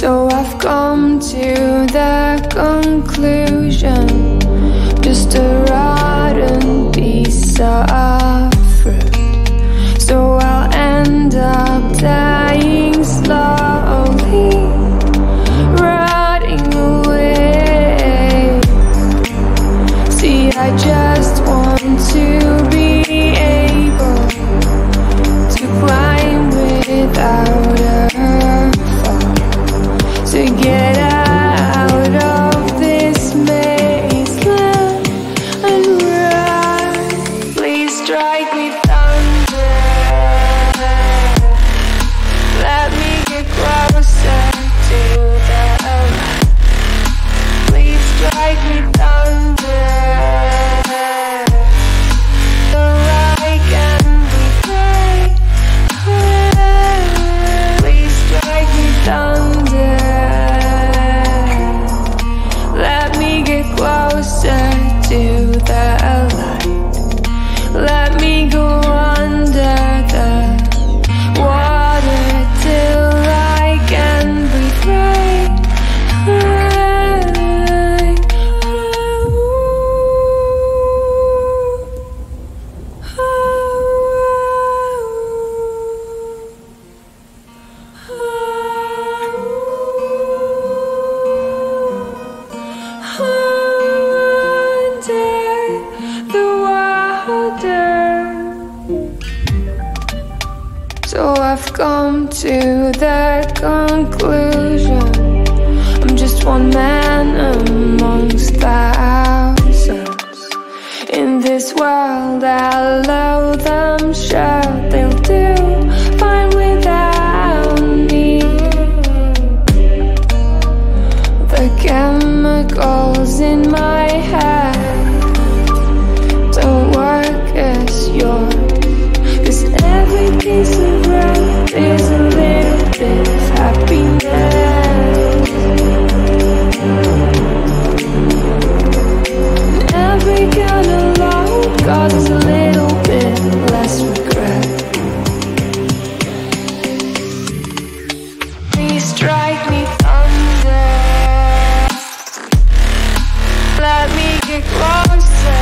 So I've come to the conclusion Just a rotten piece of So I've come to that conclusion. I'm just one man amongst thousands. In this world, I love them shut. strike me thunder. Let me get closer.